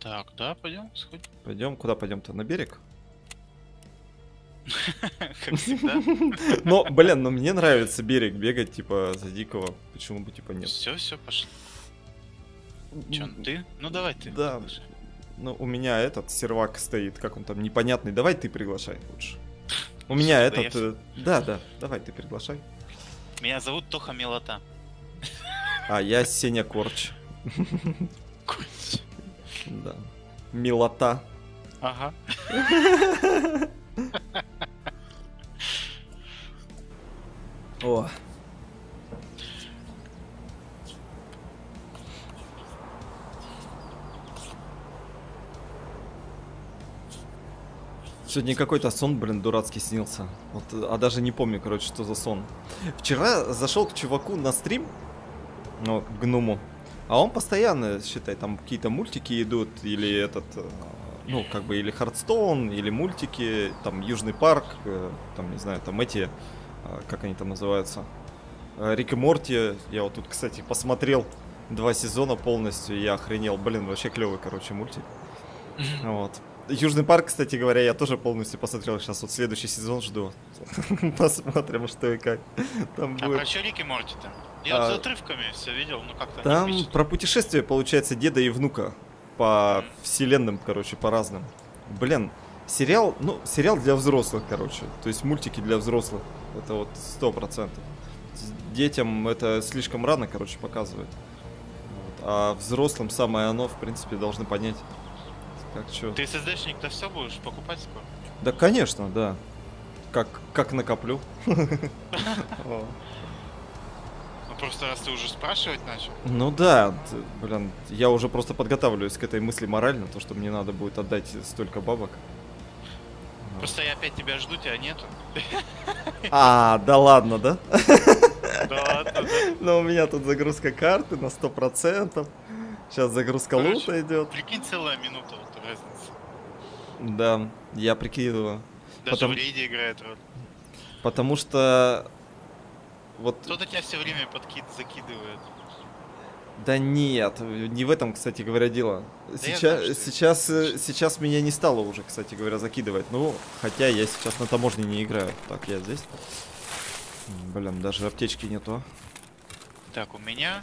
Так, да, пойдем, сходим. Пойдем, куда пойдем-то? На берег? Как всегда. Ну, блин, ну мне нравится берег бегать, типа, за дикого. Почему бы, типа, нет? Все, все, пошли. Че, ты? Ну давай ты. Да. Ну, у меня этот сервак стоит, как он там, непонятный. Давай ты приглашай лучше. У меня этот... э, Да, да, давай ты приглашай. Меня зовут Тоха Милота. А, я Сеня Корч. Кусь. Да. Милота. Ага. О. Сегодня какой-то сон, блин, дурацкий снился. Вот, а даже не помню, короче, что за сон. Вчера зашел к чуваку на стрим, ну, к гному, а он постоянно, считай, там какие-то мультики идут, или этот, э, ну, как бы, или Хардстоун, или мультики, там, Южный парк, э, там, не знаю, там эти, э, как они там называются, Рик и Морти. Я вот тут, кстати, посмотрел два сезона полностью, я охренел. Блин, вообще клевый, короче, мультик. Вот. Южный парк, кстати говоря, я тоже полностью посмотрел. Сейчас вот следующий сезон жду. Посмотрим, что и как. Там А про будет. что Рики Морти-то? Я А, вот за отрывками все видел, ну как-то Там про путешествие, получается, деда и внука. По вселенным, короче, по разным. Блин, сериал, ну, сериал для взрослых, короче. То есть мультики для взрослых. Это вот сто процентов. Детям это слишком рано, короче, показывают. Вот. А взрослым самое оно, в принципе, должны понять. Как что. Ты SSD-шник-то все будешь покупать скоро? Да, конечно, да. Как, как накоплю. Ну просто раз ты уже спрашивать начал. Ну да, блин, я уже просто подготавливаюсь к этой мысли морально, то, что мне надо будет отдать столько бабок. Просто я опять тебя жду, тебя нету. А, да ладно, да? Да ладно. Но у меня тут загрузка карты на 100%. Сейчас загрузка Короче, лута идет. Прикинь, целая минута. Да, я прикидываю. Даже Потом- в рейде играет роль. Потому что... Вот... Кто-то тебя все время подкид закидывает. Да нет, не в этом, кстати говоря, дело. я Сейчас, знаю, сейчас, э, сейчас меня не стало уже, кстати говоря, закидывать. Ну, хотя я сейчас на таможне не играю. Так, я здесь. Блин, даже аптечки нету. Так, у меня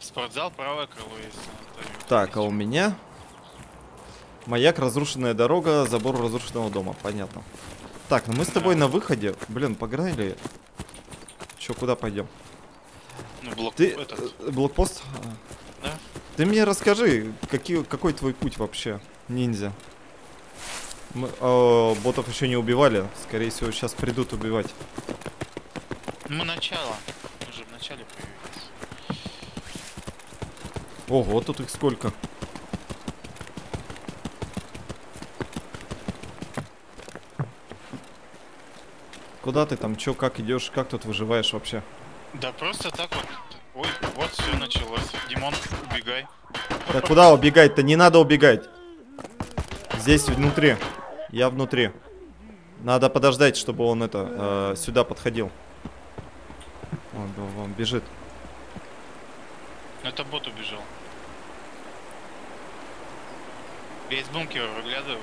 спортзал, правое крыло есть. Так, а у меня... Маяк, разрушенная дорога, забор разрушенного дома. Понятно. Так, ну мы с тобой на выходе. Блин, погнали. Че, куда пойдем? Ну, блок Ты... этот. э, Блокпост? Да? Ты мне расскажи, какие, какой твой путь вообще, ниндзя? Мы, о, ботов еще не убивали. Скорее всего, сейчас придут убивать. Мы начало. Мы же в начале появились. Ого, тут их сколько. Куда ты там, чё, как идешь, как тут выживаешь вообще? Да просто так вот. Ой, вот все началось. Димон, убегай. Да куда убегать-то? Не надо убегать. Здесь внутри. Я внутри. Надо подождать, чтобы он это э, сюда подходил. Он, он- он бежит. Это бот убежал. Я из бункера выглядываю.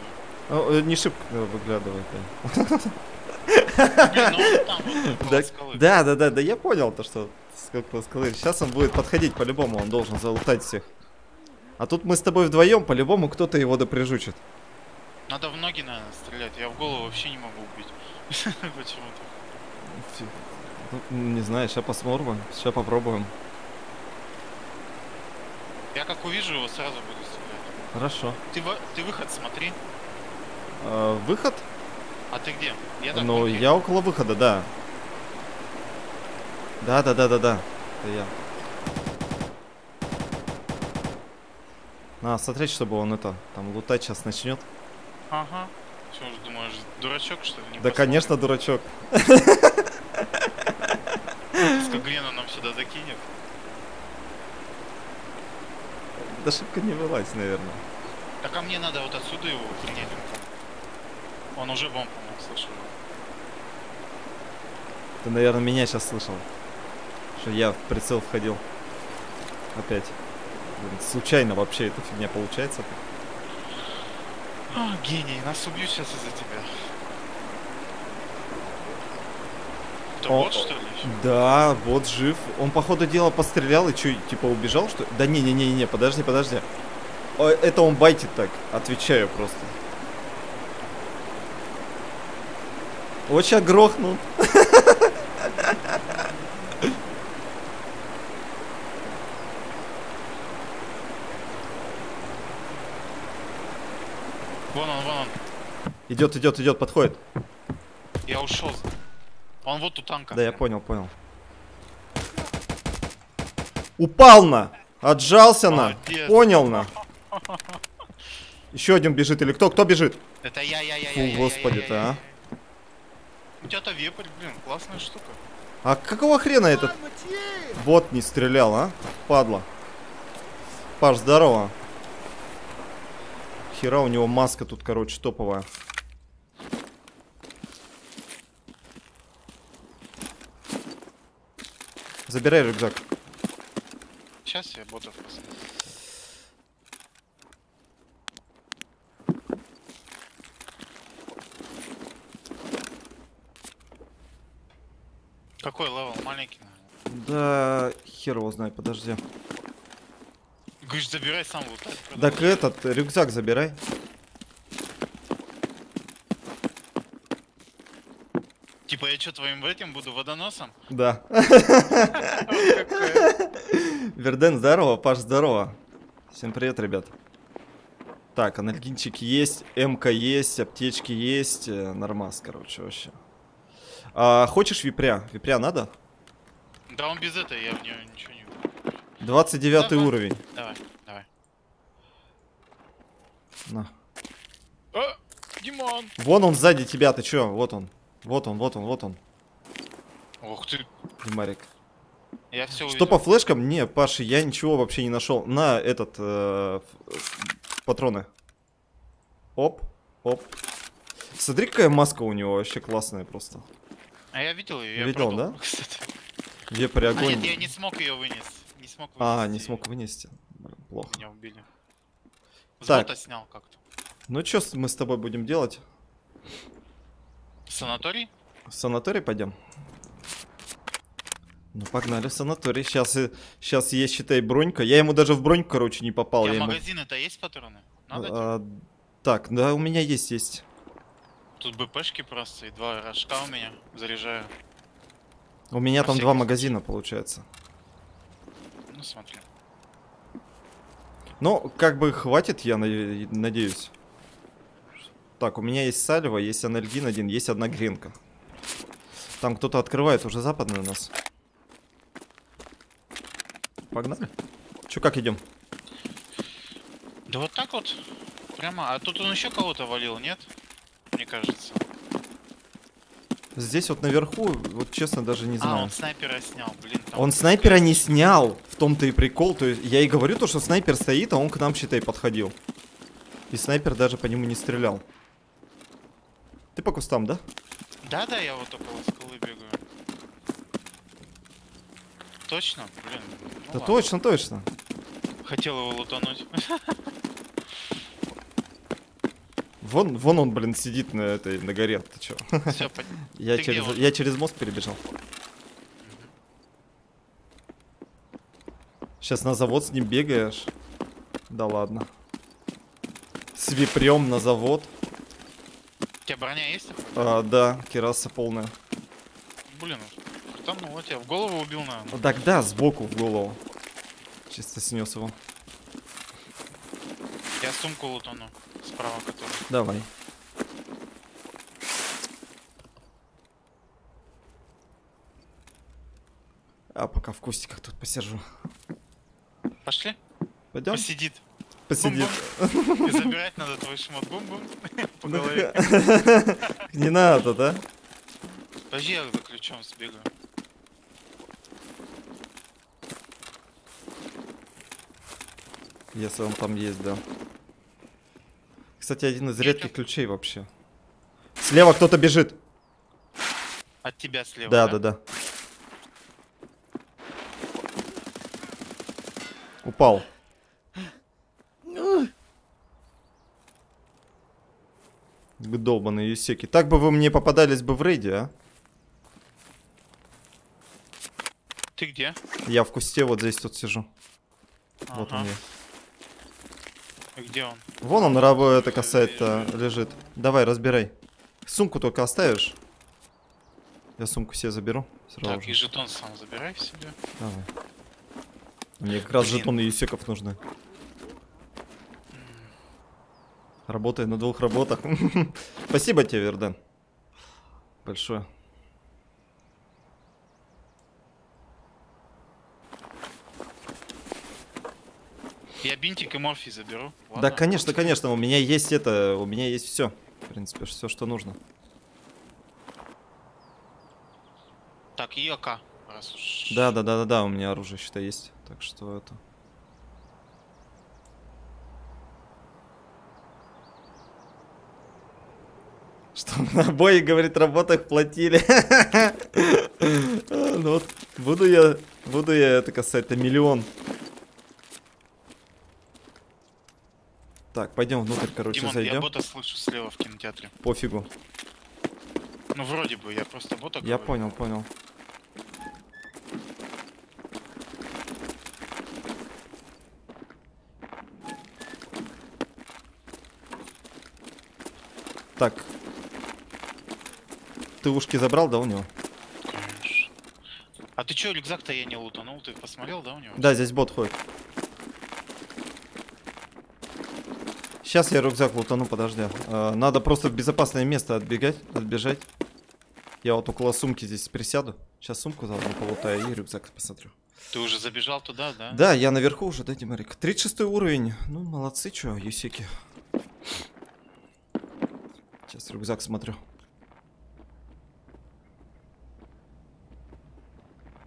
О, э, не шибко выглядывает. да. Ну Да, да, да, да, я понял то, что сколько скалы. Сейчас он будет подходить по-любому, он должен залутать всех. А тут мы с тобой вдвоем, по-любому кто-то его доприжучит. Надо в ноги, наверное, стрелять. Я в голову вообще не могу убить. Почему-то. Ну, не знаю, сейчас посмотрим, сейчас попробуем. Я как увижу его, сразу буду стрелять. Хорошо. Ты, ты выход смотри. А, выход? А ты где? Я так Ну, я около выхода, да. Да, да, да, да, да. Это я. Надо смотреть, чтобы он это, там лутать сейчас начнет. Ага. Что же думаешь, дурачок что ли? Не Да, посмотрит? конечно, дурачок. Сколько Глена нам сюда закинет. Да шибко не вылазь, наверное. Так а мне надо вот отсюда его принять. Он уже бомб, по-моему, слышал. Ты, наверное, меня сейчас слышал. Что я в прицел входил. Опять. блин, случайно вообще эта фигня получается. А, гений, нас убьют сейчас из-за тебя. Это О, вот что ли? Да, вот жив. Он, походу дела, пострелял и что, типа убежал, что ли? Да не-не-не-не, подожди, подожди. О, Это он байтит так, отвечаю просто. Вот сейчас грохнул. Вон он, вон он. Идет, идет, идет, подходит. Я ушел. Он вот у танка. Да, я понял, понял. Упал на! Отжался на! Молодец. Понял на! Еще один бежит или кто? Кто бежит? Это я, я, я, Фу, я, я, господи я, я, ты, я, а. У тебя-то вепрь, блин, классная штука. А какого хрена этот бот не стрелял, а? Падла. Паш, здорово. Хера у него маска тут, короче, топовая. Забирай рюкзак. Сейчас я ботов посмотрю. Какой level? Маленький, наверное. Да, хер его знает, подожди. Говоришь, забирай сам лутать. Так этот, рюкзак забирай. Типа я что, твоим этим буду водоносом? Да. Верден, здорово. Паш, здорово. Всем привет, ребят. Так, анальгинчик есть, МК есть, аптечки есть. э, Нормас, короче, вообще. А, хочешь випря? Випря надо? Да он без этой, я в нее ничего не вижу. 29 Давай. уровень. Давай, давай. На. А, Димон! Вон он сзади тебя, ты чё? Вот он. Вот он, вот он, вот он. Ух ты, Димарик. я все Что по флешкам? Не, Паша, я ничего вообще не нашел. На этот э, патроны. Оп, оп. Смотри, какая маска у него вообще классная просто. А я видел ее, я Видел, продал, да? кстати. Вепрь А огонь. нет, я не смог ее вынести. Не смог вынести. А, не смог вынести. Блин, Плохо. Меня убили. С Так. снял как-то. Ну что мы с тобой будем делать? Санаторий? В санаторий пойдем? Ну погнали в санаторий. Сейчас, сейчас есть, считай, бронька. Я ему даже в броньку, короче, не попал. У Я тебя ему... магазины-то есть патроны? Надо? А, так, да, у меня есть, есть. Тут БПшки просто и два рожка у меня. Заряжаю. У меня На там два магазина, получается. Ну смотри. Ну, как бы хватит, я на- надеюсь. Так, у меня есть сальва, есть анальгин один, есть одна гренка. Там кто-то открывает уже западный у нас. Погнали. Че, как идем? Да вот так вот. Прямо. А тут он еще кого-то валил, нет? Мне кажется. Здесь вот наверху, вот честно, даже не А, знаю. он снайпера снял, блин. Он снайпера не снял, в том-то и прикол. То есть я и говорю то, что снайпер стоит, а он к нам, считай, подходил. И снайпер даже по нему не стрелял. Ты по кустам, да? Да-да, я вот около скалы бегаю. Точно? Блин. ну да ладно. точно, точно. Хотел его лутануть. Вон, вон он, блин, сидит на этой, на горе. Ты чё? Все, Я Ты через, я через мост перебежал. Сейчас на завод с ним бегаешь. Да ладно. С випрем на завод. У тебя броня есть? А, да, кераса полная. Блин, там ну вот я в голову убил, наверное. Ну Так, да, сбоку в голову. Чисто снес его. Я сумку лутану. Справа которая. Давай. А пока в кустиках тут посержу. Пошли? Пойдем? Посидит. Посидим. И забирать надо твой шмот. Бум-бум. По голове. Не надо, да? Подожди, я за ключом сбегаю. Если он там есть, да. Кстати, один из редких ключей вообще. Слева кто-то бежит. От тебя слева. Да, да, да. Упал. Вы долбаные юсеки. Так бы вы мне попадались бы в рейде, а? Ты где? Я в кусте, вот здесь тут сижу. Ага. Вот он я. И Где он? Вон он, рабо это касается, лежит. Давай, разбирай. Сумку только оставишь. Я сумку себе заберу. Сразу Так, же. и жетон сам забирай в себе. Давай. Мне как раз Блин. жетоны юсеков нужны. Работаю на двух работах. Спасибо тебе, Верден. Большое. Бинтик и морфий заберу. Да, ладно? конечно, конечно, у меня есть это, у меня есть все. В принципе, все, что нужно. Так, и АК. Раз уж... Да, да, да, да, да, у меня оружие, считай, есть. Так что это. Что на бой, говорит, работах платили. Ну вот, буду я, буду я это касать-то миллион. Так, пойдем внутрь, короче, Димон, я зайдем. бота слышу слева в кинотеатре. Пофигу. Ну, вроде бы, я просто бота Я говорю. понял, понял. Так. Ты ушки забрал, да, у него? Конечно. А ты чё, рюкзак-то я не лутанул? Ты посмотрел, да, у него? Да, здесь бот ходит. Сейчас я рюкзак лутану, подожди. Э, надо просто в безопасное место отбегать, отбежать. Я вот около сумки здесь присяду. Сейчас сумку заодно полутаю и рюкзак посмотрю. Ты уже забежал туда, да? Да, я наверху уже, да, Димарик? 36 уровень. Ну, молодцы, чё, юсеки. Сейчас рюкзак смотрю.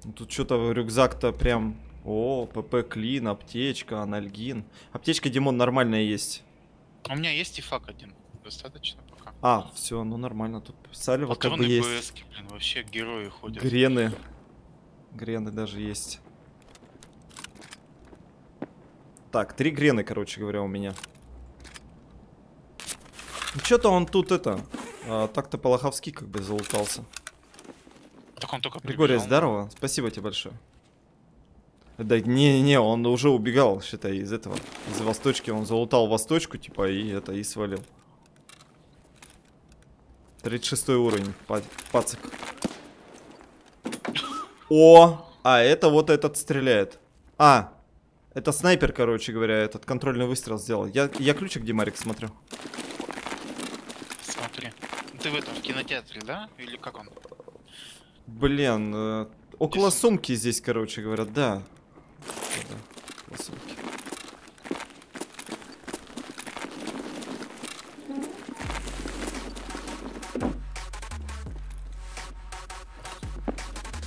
Ну, Тут что-то рюкзак-то прям... О, ПП клин, аптечка, анальгин. Аптечка, Димон, нормальная есть. У меня есть и фак один. Достаточно пока. А, все, ну нормально. Тут салево как бы есть. БСки, блин, вообще герои ходят. Грены. Грены даже есть. Так, три грены, короче говоря, у меня. Что-то он тут это... а, так-то по-лоховски как бы залутался. Так он только Григорий, прибежал. здорово. Спасибо тебе большое. Да не-не, он уже убегал, считай, из этого. Из восточки. Он залутал восточку, типа, и это, и свалил. 36 уровень, па- пацик. О! А, это вот этот стреляет. А, это снайпер, короче говоря, этот контрольный выстрел сделал. Я, я ключик, Димарик, смотрю. Смотри. Ты в этом, в кинотеатре, да? Или как он? Блин, э, около Здесь- сумки здесь, короче говоря. Да, сумки.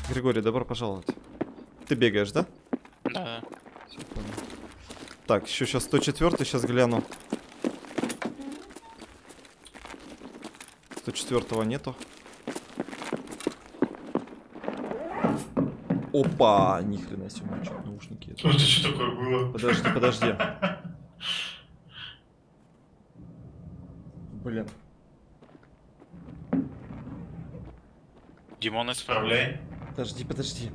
Григорий, добро пожаловать. Ты бегаешь, да? Да. Всё, понял. Так, еще сейчас 104 сейчас гляну. 104 нету. Опа! Ни хрена себе, чё, наушники. это. Это что такое было? Подожди, подожди. Блин. Димон, исправляй. Подожди, подожди.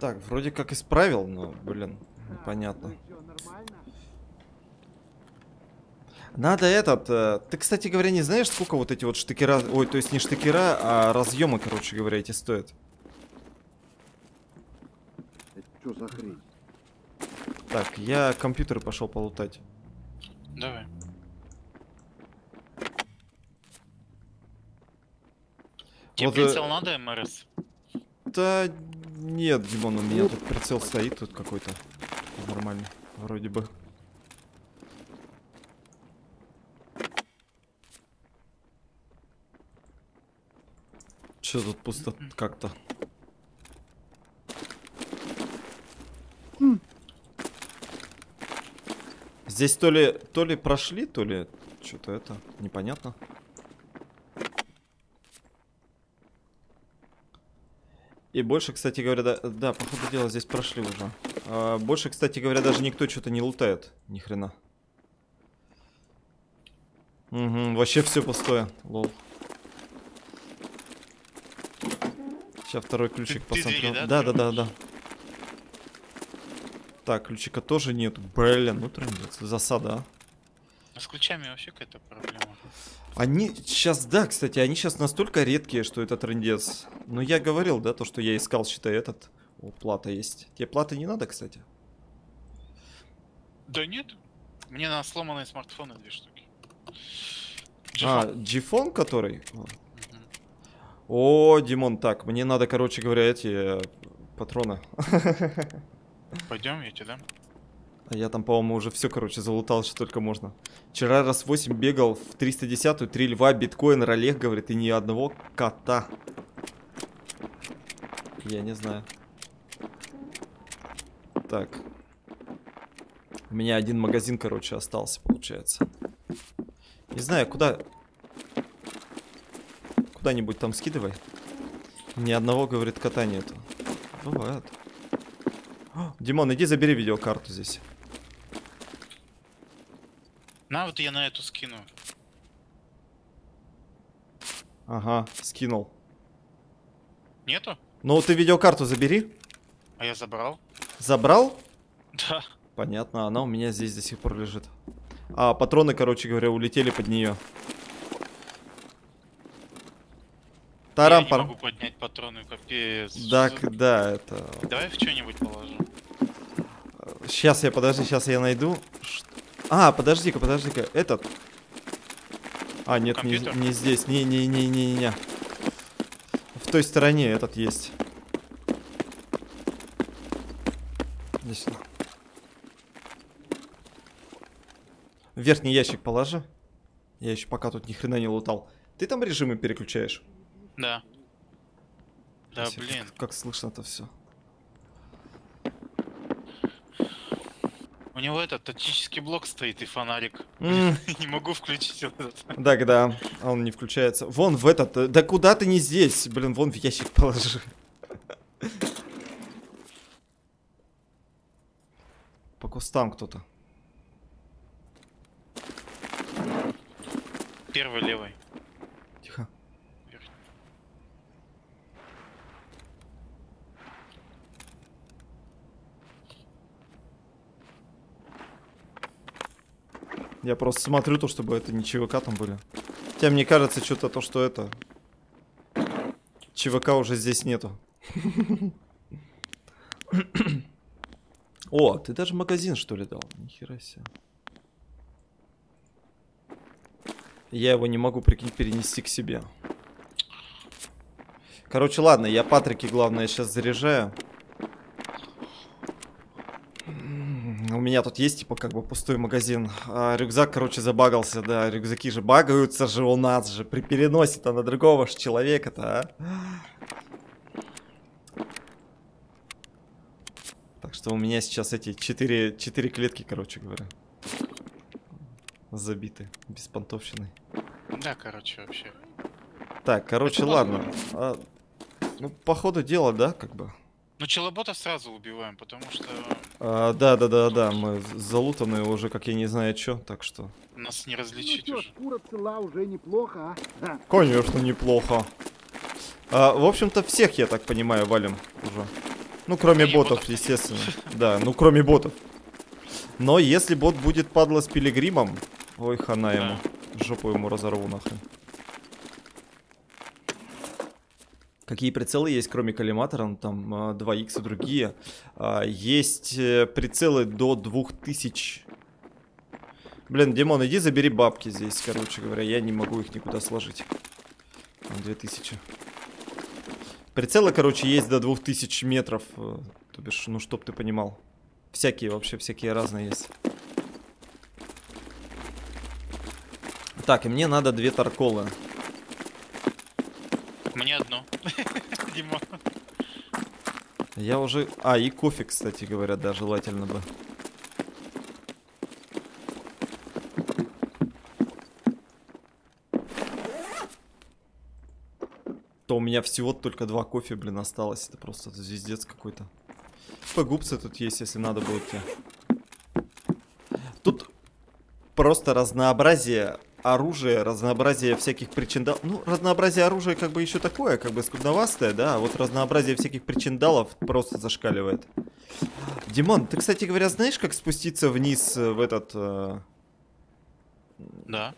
Так, вроде как исправил, но, блин, непонятно. Надо этот... э, ты, кстати говоря, не знаешь, сколько вот эти вот штыкера... Ой, то есть не штыкера, а разъемы, короче говоря, эти стоят? Что за хрень? Так, я компьютер пошел полутать. Давай. Тебе Вот, э, прицел надо, МРС? Да нет, Димон, у меня тут прицел стоит тут какой-то. Нормально, вроде бы. Че тут пусто как-то? Здесь то ли, то ли прошли, то ли что-то это непонятно. И больше, кстати говоря, да, да, по ходу дела здесь прошли уже. А, больше, кстати говоря, даже никто что-то не лутает. Ни хрена. Угу, вообще все пустое. Лол. Сейчас второй ключик Ты- посмотрю. двери, Да, да, да, да, да. Так, ключика тоже нет. Блин, ну трындец. Засада, а. А с ключами вообще какая-то проблема. Они сейчас, да, кстати, они сейчас настолько редкие, что это трендец. Но я говорил, да, то, что я искал, считай, этот. О, плата есть. Тебе платы не надо, кстати? Да нет. Мне на сломанные смартфоны две штуки. А, Джифон. Джифон который? О. О, Димон, так, мне надо, короче говоря, эти э, патроны. Пойдем, я тебе дам. А я там, по-моему, уже все, короче, залутал, что только можно. Вчера раз 8 бегал в 310-ю, 3 льва, биткоин, ролех, говорит, и ни одного кота. Я не знаю. Так. У меня один магазин, короче, остался, получается. Не знаю, куда... Куда-нибудь там скидывай. Ни одного, говорит, кота нету. Бывает. О, Димон, иди забери видеокарту здесь. На, вот я на эту скину. Ага, скинул. Нету? Ну, ты видеокарту забери. А я забрал. Забрал? Да. Понятно, она у меня здесь до сих пор лежит. А, патроны, короче говоря, улетели под нее. Я Тарам не пар. могу поднять патроны, капец. Да, Что за- к- да, это... Давай в что-нибудь положу. Сейчас я, подожди, сейчас я найду. Ш- А, подожди-ка, подожди-ка, этот. А, нет, не, Компьютер? не здесь, не-не-не-не-не. В той стороне этот есть. В Верхний ящик положи. Я еще пока тут ни хрена не лутал. Ты там режимы переключаешь? Да. Да, я- блин. Как, как слышно-то все. У него этот тактический блок стоит и фонарик. М. Не могу включить этот. Так, да, он не включается. Вон в этот. э, Да куда ты не здесь? Блин, вон в ящик положи. По кустам кто-то. Первый левый. Тихо. Верхний. Я просто смотрю то, чтобы это не ЧВК там были. Хотя мне кажется, что-то то, что это... ЧВК уже здесь нету. О, ты даже магазин, что ли, дал? Нихера себе. Я его не могу, прикинь, перенести к себе. Короче, ладно, я Патрики, главное, сейчас заряжаю. М, У меня тут есть, типа, как бы пустой магазин. А рюкзак, короче, забагался, да. Рюкзаки же багаются же у нас же. При переносе-то на другого ж человека-то, а. Так что у меня сейчас эти четыре, четыре клетки, короче говоря. Забиты. Беспонтовщиной. Да, короче, вообще. Так, короче, Это ладно. А, ну, по ходу дела, да, как бы. Ну, челобота сразу убиваем, потому что А, да, да, да, да, мы залутаны уже, как я не знаю, что, так что. нас не Ну различить чё, уже. шкура цела уже неплохо, а? Да. Конечно, неплохо. А, в общем-то, всех, я так понимаю, валим уже. Ну, кроме Не, ботов, ботов естественно. Да, ну, кроме ботов. Но если бот будет падла с пилигримом, ой, хана ему. Жопу ему разорву нахрен. Какие прицелы есть, кроме коллиматора? Ну, Там а, 2х и другие. А, Есть э, прицелы до 2000. Блин, Димон, иди забери бабки здесь, короче говоря. Я не могу их никуда сложить. Там 2000. Прицелы, короче, есть до 2000 метров. э, То бишь, ну, чтоб ты понимал. Всякие вообще, всякие разные есть. Так, и мне надо две тарколы. Мне одно. Дима. Я уже... А, и кофе, кстати говоря, да, желательно бы. То у меня всего только два кофе, блин, осталось. Это просто звездец какой-то. Погубцы тут есть, если надо будет тебе. Тут просто разнообразие оружия, разнообразие всяких причиндалов. Ну, разнообразие оружия как бы еще такое, как бы скудновастое, да, а вот разнообразие всяких причиндалов просто зашкаливает. Димон, ты, кстати говоря, знаешь, как спуститься вниз в этот... э, Да.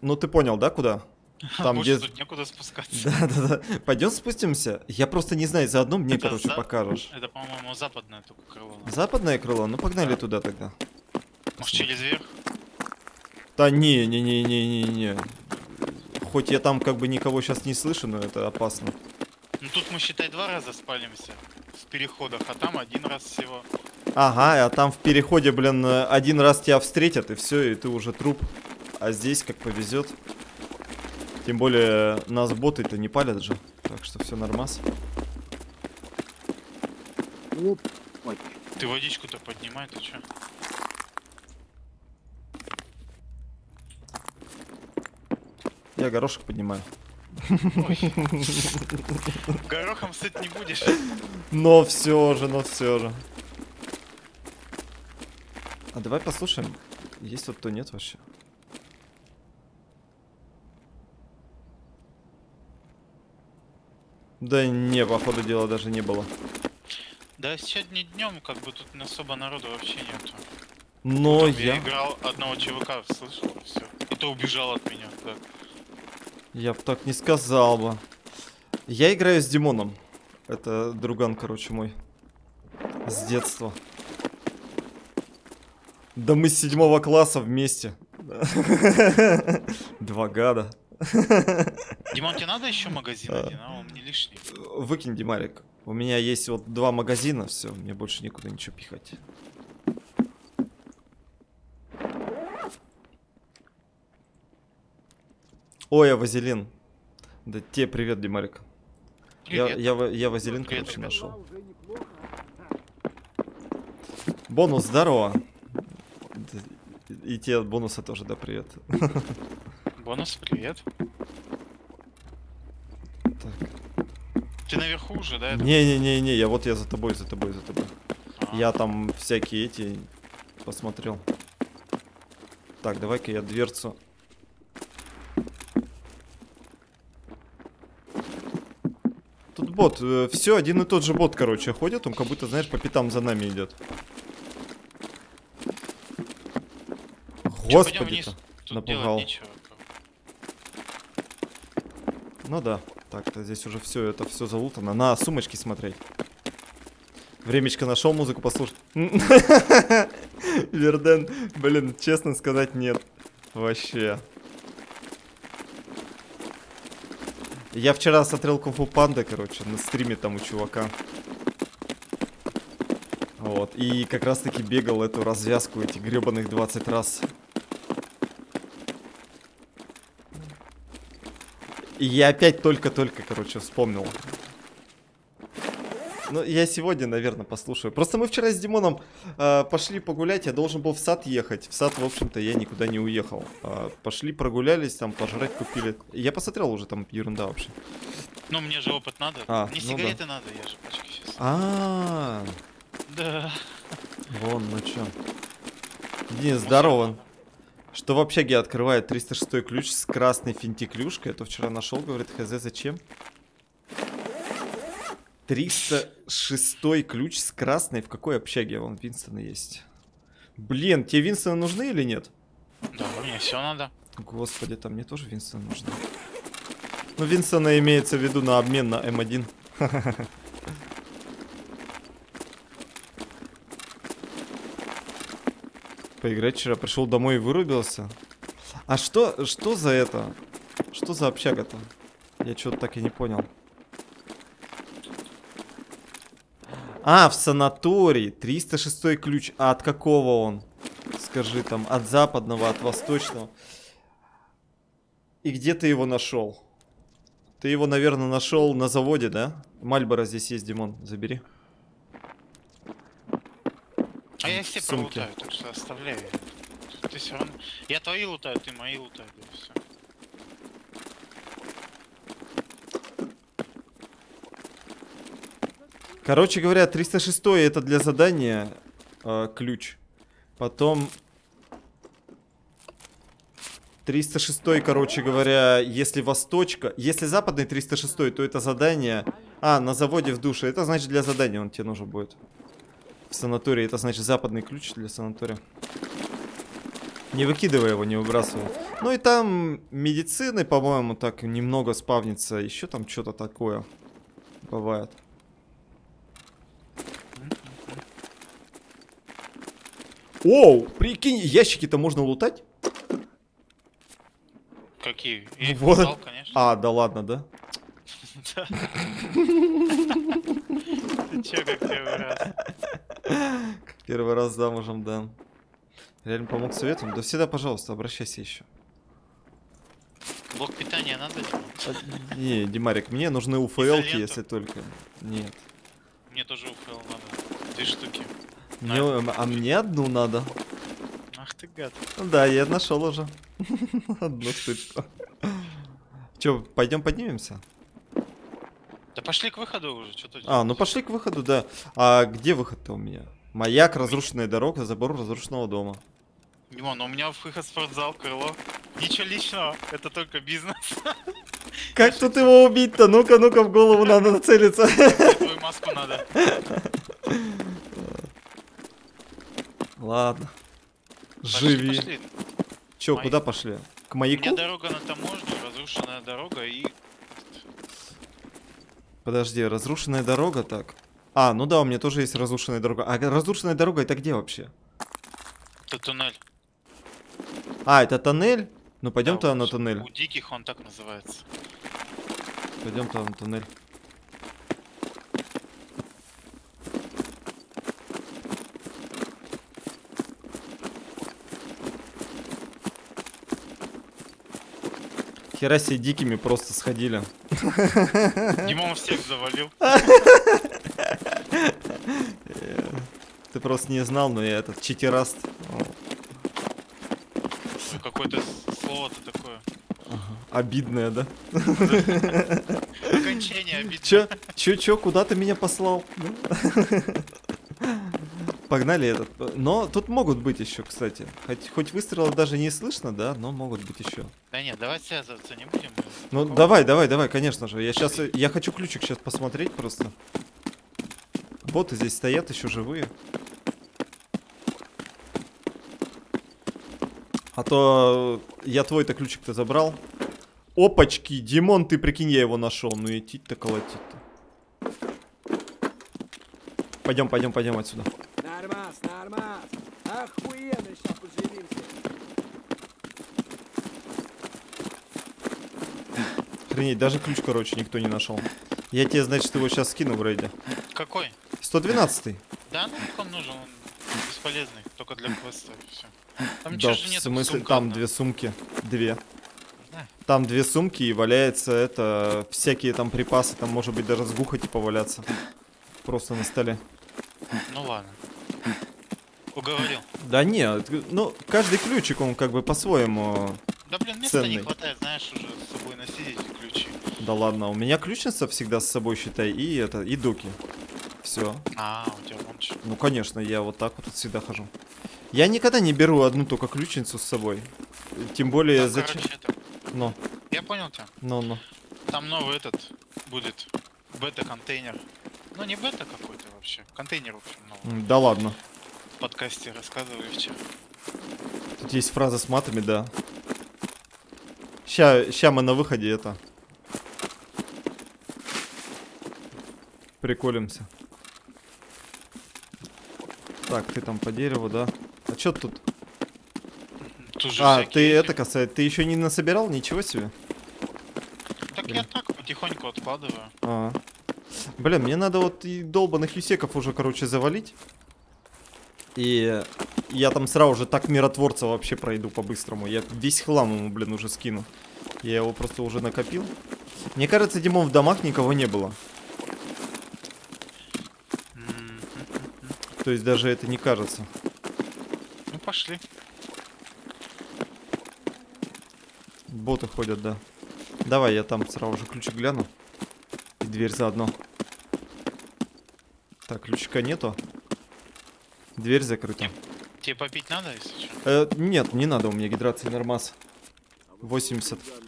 Ну, ты понял, да, куда? Там, Больше где... тут некуда спускаться. Да-да-да. Пойдем спустимся? Я просто не знаю, заодно мне, Это короче, за- покажешь. Это, по-моему, западное только крыло. Западное крыло? Ну, погнали Да. туда тогда. Может, через верх? Да не, не, не, не, не, не. Хоть я там как бы никого сейчас не слышу, но это опасно. Ну тут мы, считай, два раза спалимся в переходах, а там один раз всего. Ага, а там в переходе, блин, один раз тебя встретят, и все, и ты уже труп. А здесь как повезет. Тем более нас боты-то не палят же. Так что все нормас. Оп, ой, Ты водичку-то поднимай, ты чё? Я горошек поднимаю. Горохом сыт не будешь. Но все же, но все же. А давай послушаем. Есть вот то нет вообще. Да не, походу дела даже не было. Да сегодня днем как бы тут особо народу вообще нету. Но я... я играл одного чувака, слышал, все. И то убежал от меня. Да. Я бы так не сказал бы. Я играю с Димоном. Это друган, короче, мой. С детства. Да мы с седьмого класса вместе. Два гада. Димон, тебе надо еще магазин один, а он не лишний. Выкинь, Димарик. У меня есть вот два магазина, все, мне больше никуда ничего пихать. Ой, а вазелин. Да тебе привет, Димарик. Я, Привет. я, я вазелин, Привет, короче, ребят. нашел. Бонус, здорово. И от бонуса тоже, да, привет. Бонус, привет. Так. Ты наверху уже, да? Не-не-не-не, я вот я за тобой, за тобой, за тобой. А, Я там всякие эти посмотрел. Так, давай-ка я дверцу. Бот, все один и тот же бот, короче, ходит, он как будто, знаешь, по пятам за нами идет. Тут напугал. нечего. Ну да. Так-то здесь уже все, это все залутано. На сумочки смотреть. Времечко нашел музыку послушать. Верден, блин, честно сказать, нет. Вообще. Я вчера смотрел Кунг-фу Панда, короче, на стриме там у чувака. Вот. И как раз таки бегал эту развязку эти гребаных 20 раз. И я опять только-только, короче, вспомнил. Ну, я сегодня, наверное, послушаю. Просто мы вчера с Димоном э, пошли погулять, я должен был в сад ехать. В сад, в общем-то, я никуда не уехал. А, пошли, прогулялись, там, пожрать купили. Я посмотрел уже, там ерунда вообще. Ну, мне же опыт надо. А, Мне ну да. сигареты надо, я же пачки сейчас. А, Да. вон, ну чё. Денис, здорово. Что в общаге открывает 306 ключ с красной финтиклюшкой? Это вчера нашел, говорит, хз, зачем? 306 ключ с красной в какой общаге? Вон Винстона есть. Блин, тебе Винстоны нужны или нет? Да, мне все надо. Господи, там мне тоже Винстоны нужны. Ну, Винстона имеется в виду на обмен на М1. Поиграть вчера, пришел домой и вырубился. А что, что за это? Что за общага-то? Я что-то так и не понял. А, в санатории. 306 ключ. А от какого он? Скажи там, от западного, от восточного. И где ты его нашел? Ты его, наверное, нашел на заводе, да? Мальборо здесь есть, Димон, забери. А я все пролутаю, так что оставляю. Ты все равно. Я твои лутаю, ты мои лутаю, да, все. Короче говоря, 306 это для задания э, ключ. Потом 306, короче говоря, если восточка, если западный 306, то это задание. А, на заводе в душе. Это значит для задания он тебе нужен будет. В санатории. Это значит западный ключ для санатория. Не выкидывай его, не выбрасывай. Ну и там медицины, по-моему, так немного спавнится. Еще там что-то такое бывает. Оу, прикинь, ящики-то можно лутать? Какие? Я их Вот. узнал, конечно. А, да ладно, да? Да. Ты че, как первый раз? Первый раз замужем, да. Реально помог советом? Да всегда, пожалуйста, обращайся еще. Блок питания надо? Не, Димарик, мне нужны Изоленту. если только. Нет. Мне тоже УФЛ надо. Две штуки. Мне, а мне одну надо. Ах ты гад. Да, я нашел уже. Одну штучку. Че, пойдем поднимемся? Да пошли к выходу уже, что-то. А, ну пошли к выходу, да. А где выход-то у меня? Маяк, разрушенная дорога, забор разрушенного дома. Димон, у меня выход в спортзал, крыло. Ничего личного, это только бизнес. Как тут его убить-то? Ну-ка, ну-ка, в голову надо нацелиться. Твою маску надо. Ладно. Пошли, Живи. пошли. Че, Маяк. куда пошли? К У меня маяку? дорога на таможню, разрушенная дорога и... Подожди, разрушенная дорога, так. А, ну да, у меня тоже есть разрушенная дорога. А разрушенная дорога это где вообще? Это туннель. А, это тоннель? Ну пойдем Да, вот на тоннель. У диких он так называется. Пойдем тогда на тоннель. Хера себе дикими просто сходили. Димон всех завалил. Ты просто не знал, но я этот читераст. Какое-то слово-то такое. Обидное, да? Окончание обидно. Чё? Чё, чё, куда ты меня послал? Погнали этот. Но тут могут быть еще, кстати. Хоть, хоть выстрелов даже не слышно, да, но могут быть еще. Да нет, давай связываться не будем. Ну Такого- давай, давай, давай, конечно же. Я сейчас, я хочу ключик сейчас посмотреть просто. Боты здесь стоят еще живые. А то я твой-то ключик-то забрал. Опачки, Димон, ты прикинь, я его нашел. Ну и тить-то колотить-то. Пойдем, пойдем, пойдем отсюда. Нормас. Охуенно сейчас поживимся. Охренеть, даже ключ, короче, никто не нашел. Я тебе, значит, его сейчас скину в рейде. Какой? 112 Да, ну он нужен, он бесполезный, только для квеста и все. Там Да, ничего в же нет. смысле, там две сумки. Две. Да. Там две сумки и валяется это, всякие там припасы, там может быть даже сгуха типа валяться. Просто на столе. Ну ладно. Уговорил. Да нет, ну, каждый ключик, он как бы по-своему... Да блин, места не Ценный. хватает, знаешь, уже с собой носить эти ключи. Да ладно, у меня ключница всегда с собой, считай, и это, и дуки. Все. А, у тебя вон. Ну, конечно, я вот так вот всегда хожу. Я никогда не беру одну только ключницу с собой. Тем более, Там, зачем... короче, это- Ну, Я понял тебя. ну, ну. Там новый этот будет бета-контейнер. Ну не бета какой-то вообще. Контейнер, в общем, новый. Да ладно. Подкасте рассказывали вчера. Тут есть фраза с матами, да. Ща, ща мы на выходе это. Приколимся. Так, ты там по дереву, да? А чё тут? Тут же А, ты эти- это касается, ты еще не насобирал? Ничего себе. Так я так потихоньку откладываю. А. Блин, мне надо вот и долбанных юсеков уже, короче, завалить. И я там сразу же так миротворца вообще пройду по-быстрому. Я весь хлам ему, блин, уже скину. Я его просто уже накопил. Мне кажется, Димон, в домах никого не было. То есть даже это не кажется. Ну пошли. Боты ходят, да. Давай, я там сразу же ключик гляну. И дверь заодно. Так, ключика нету. Дверь закрыта. Тебе попить надо, если что? Э, нет, не надо, у меня гидрация нормас. 80.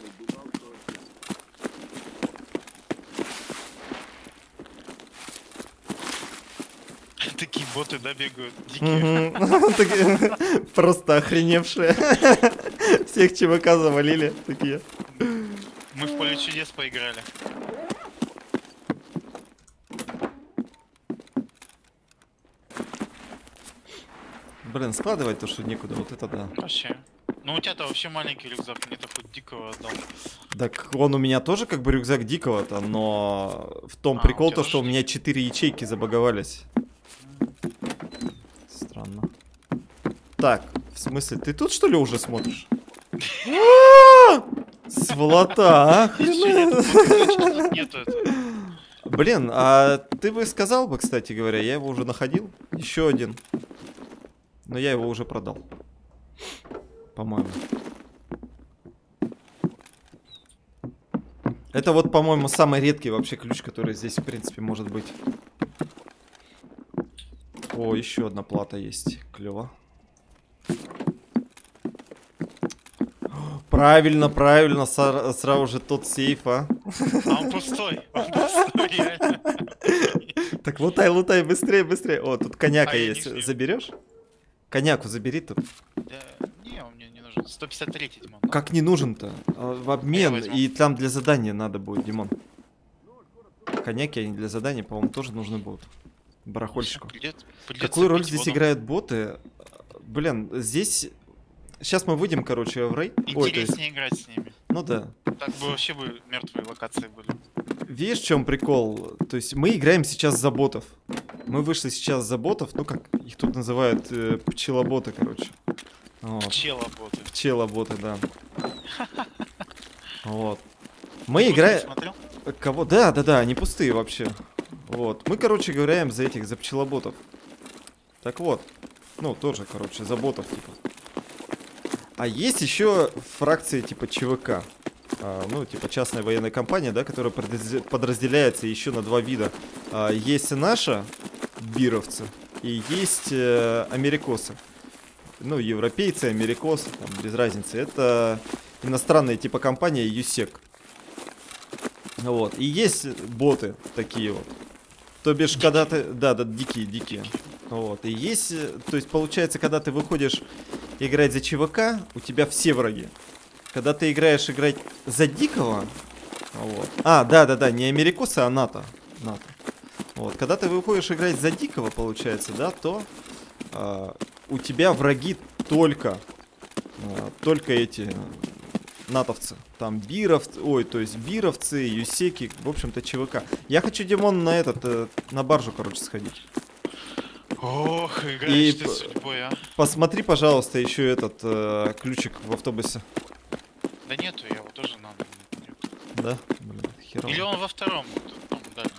Такие боты, да, бегают, дикие. Просто охреневшие. Всех ЧВК завалили. Такие. Мы в поле чудес поиграли. Блин, складывать то, что некуда. Вот это да. Вообще. Ну у тебя-то вообще маленький рюкзак, мне-то хоть дикого отдал. Так он у меня тоже как бы рюкзак дикого-то, но в том А, прикол то, что у меня 4 ячейки забаговались. Странно. Так, в смысле, ты тут что ли уже смотришь? А! Сволота, а? Нету. Блин, а ты бы сказал бы, кстати говоря, я его уже находил. Еще один. Но я его уже продал. По-моему. Это вот, по-моему, самый редкий вообще ключ, который здесь, в принципе, может быть. О, еще одна плата есть. Клево. Правильно, правильно, сразу же тот сейф, а. А он пустой, он пустой, реально. Так лутай, лутай, быстрее, быстрее. О, тут коняка А есть. Заберешь? Коняку забери тут. Да, не, он мне не нужен. 153 Димон. Как не нужен-то? А, В обмен. возьму. И там для задания надо будет, Димон. Коняки, они для задания, по-моему, тоже нужны будут. Барахольщику. Придет- придется Какую роль здесь воду. играют боты? Блин, здесь... Сейчас мы выйдем, короче, в рейд. Ой, то есть- Интереснее играть с ними. Ну да. Так бы вообще бы мертвые локации были. Видишь, в чем прикол? То есть мы играем сейчас за ботов. Мы вышли сейчас за ботов, ну как их тут называют, э, пчелоботы, короче. Вот. Пчела боты. Пчелоботы, да. Вот. Мы играем... Кого? Да, да, да, они пустые вообще. Вот. Мы, короче, играем за этих, за пчелоботов. Так вот. Ну, тоже, короче, за ботов, типа. А есть еще фракции типа ЧВК. А, ну, типа частная военная компания, да, которая подразде- подразделяется еще на два вида. А, есть наша, бировцы, и есть э, америкосы. Ну, европейцы, америкосы, там, без разницы. Это иностранная типа компания USEC. Вот. И есть боты такие вот. То бишь, когда ты... Да, да, дикие, дикие. Вот. И есть... э, То есть, получается, когда ты выходишь играть за ЧВК, у тебя все враги. Когда ты играешь играть за дикого... Вот. А, да-да-да, не америкосы, а НАТО. НАТО. Вот. Когда ты выходишь играть за дикого, получается, да, то а, у тебя враги только... а, только эти натовцы. Там биров, ой, то есть бировцы, юсеки, в общем-то ЧВК. Я хочу, Димон, на этот, э, на баржу, короче, сходить. Ох, играешь И ты судьбой, а. Посмотри, пожалуйста, еще этот э, ключик в автобусе. Да нету, я его тоже надо. Да? Блин, херово. Или он во втором, там, дальнем.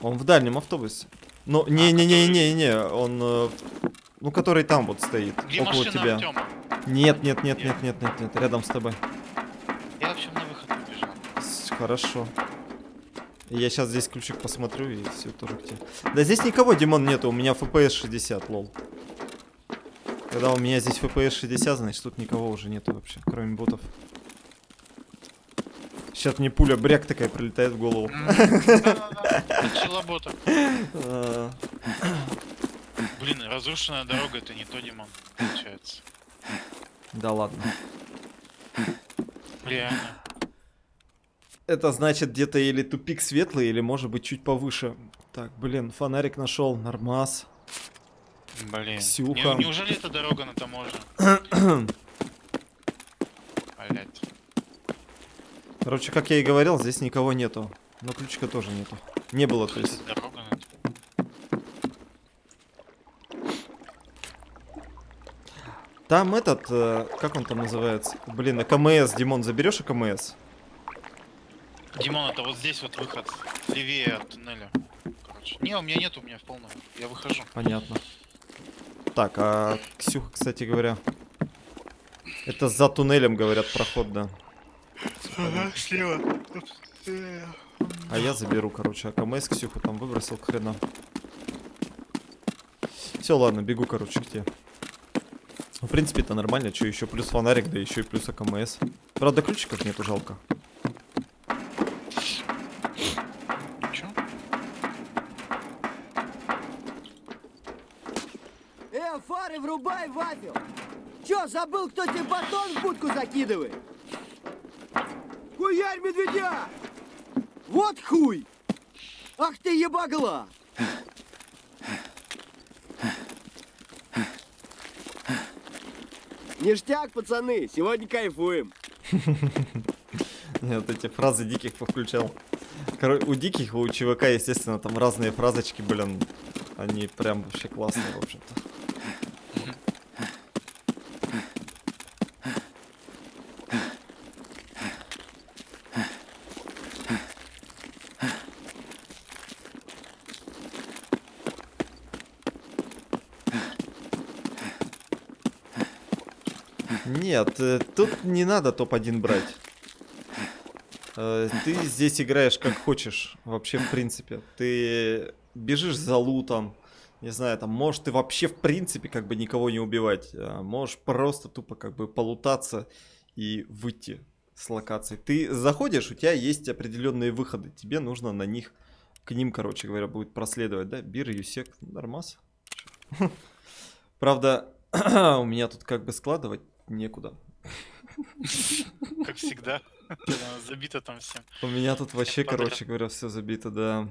Он в дальнем автобусе. Ну, не-не-не-не-не, он, э, ну, который там вот стоит, Где около тебя. Артема? Нет, нет, нет, нет, нет, нет, нет, рядом с тобой. Я, в общем, на выход побежал. Хорошо. Я сейчас здесь ключик посмотрю и все тоже к тебе. Да здесь никого, Димон, нету, у меня FPS 60, лол. Когда у меня здесь FPS 60, значит тут никого уже нету вообще, кроме ботов. Сейчас мне пуля бряк такая прилетает в голову. Пчелобота. Э, Блин, разрушенная дорога это не то, Димон, получается. Да ладно. Реально. Это значит где-то или тупик светлый, или может быть чуть повыше. Так, блин, фонарик нашел, нормас. Блин. Ксюха. Не- неужели это дорога на таможню? Блять. Короче, как я и говорил, здесь никого нету. Но ключика тоже нету. Не было, то есть. Там этот, э, как он там называется? Блин, а КМС, Димон, заберешь КМС? Димон, это вот здесь вот выход. Левее от туннеля. Короче. Не, у меня нет, у меня в полном. Я выхожу. Понятно. Так, а Ксюха, кстати говоря. Это за туннелем, говорят, проход, да. Ага, слева. А я заберу, короче, АКМС Ксюху там выбросил к хренам. Все, ладно, бегу, короче, к тебе. Ну, В принципе, это нормально, что еще плюс фонарик, да еще и плюс АКМС. Правда, ключиков нету, жалко. Чё? Э, фары врубай, вафел! Чё, забыл, кто тебе батон в будку закидывает? Хуярь медведя! Вот хуй! Ах ты ебагла! Ништяк, пацаны, сегодня кайфуем. Вот эти фразы диких повключал. Короче, у диких, у ЧВК, естественно, там разные фразочки, блин. Они прям вообще классные, в общем-то. Нет, э, тут не надо топ-1 брать. Э, Ты здесь играешь как хочешь, вообще в принципе. Ты бежишь за лутом, не знаю, там, можешь ты вообще в принципе как бы никого не убивать. а Можешь просто тупо как бы полутаться и выйти с локации. Ты заходишь, у тебя есть определенные выходы, тебе нужно на них, к ним, короче говоря, будет проследовать, да? Бир, Юсек, нормас. Правда, у меня тут как бы складывать некуда. Как всегда. Да, Забито там всем. У меня тут вообще, короче говоря, все забито, да.